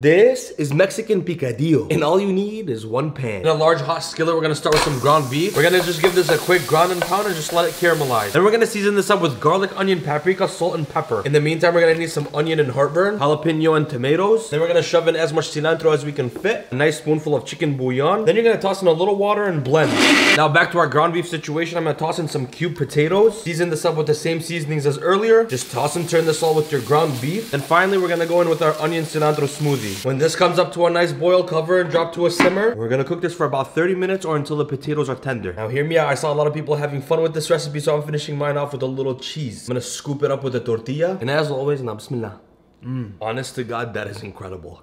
This is Mexican picadillo, and all you need is one pan. In a large hot skillet, we're gonna start with some ground beef. We're gonna just give this a quick ground and pound and just let it caramelize. Then we're gonna season this up with garlic, onion, paprika, salt, and pepper. In the meantime, we're gonna need some onion and heartburn, jalapeno and tomatoes. Then we're gonna shove in as much cilantro as we can fit, a nice spoonful of chicken bouillon. Then you're gonna toss in a little water and blend. Now back to our ground beef situation, I'm gonna toss in some cubed potatoes. Season this up with the same seasonings as earlier. Just toss and turn this all with your ground beef. And finally, we're gonna go in with our onion cilantro smoothie. When this comes up to a nice boil, cover and drop to a simmer. We're gonna cook this for about 30 minutes or until the potatoes are tender. Now hear me out, I saw a lot of people having fun with this recipe, so I'm finishing mine off with a little cheese. I'm gonna scoop it up with a tortilla. And as always, na bismillah. Mmm. Honest to God, that is incredible.